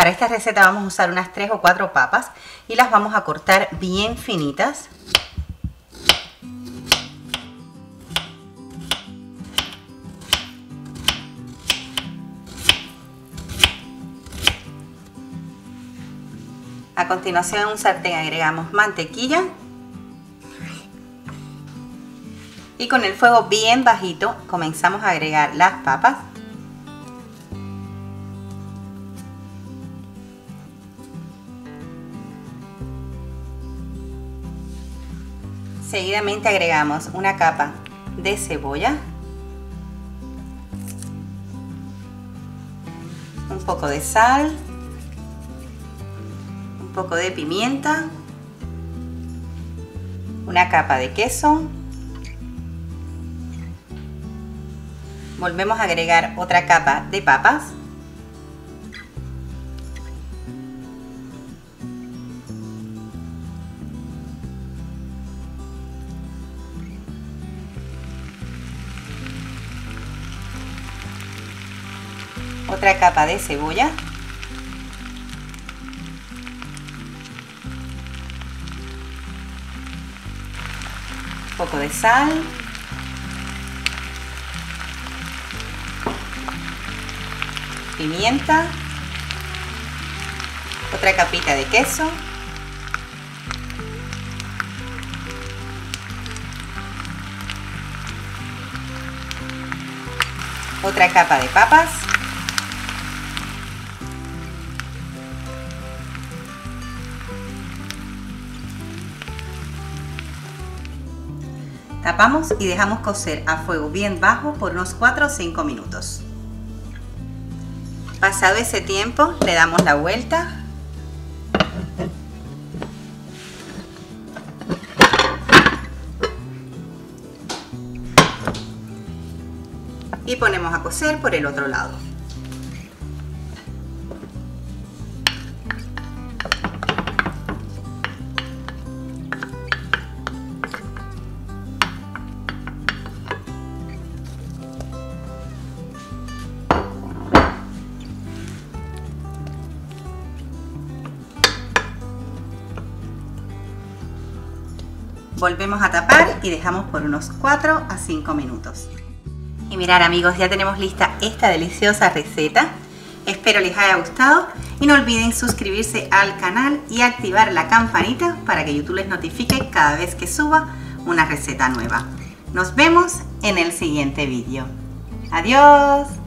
Para esta receta vamos a usar unas 3 o 4 papas y las vamos a cortar bien finitas. A continuación en un sartén agregamos mantequilla y con el fuego bien bajito comenzamos a agregar las papas Seguidamente agregamos una capa de cebolla, un poco de sal, un poco de pimienta, una capa de queso, volvemos a agregar otra capa de papas otra capa de cebolla. Un poco de sal. Pimienta. Otra capita de queso. Otra capa de papas Tapamos y dejamos cocer a fuego bien bajo por unos 4 o 5 minutos. Pasado ese tiempo le damos la vuelta. Y ponemos a cocer por el otro lado. Volvemos a tapar y dejamos por unos 4 a 5 minutos. Y mirar amigos, ya tenemos lista esta deliciosa receta. Espero les haya gustado y no olviden suscribirse al canal y activar la campanita para que YouTube les notifique cada vez que suba una receta nueva. Nos vemos en el siguiente vídeo. Adiós.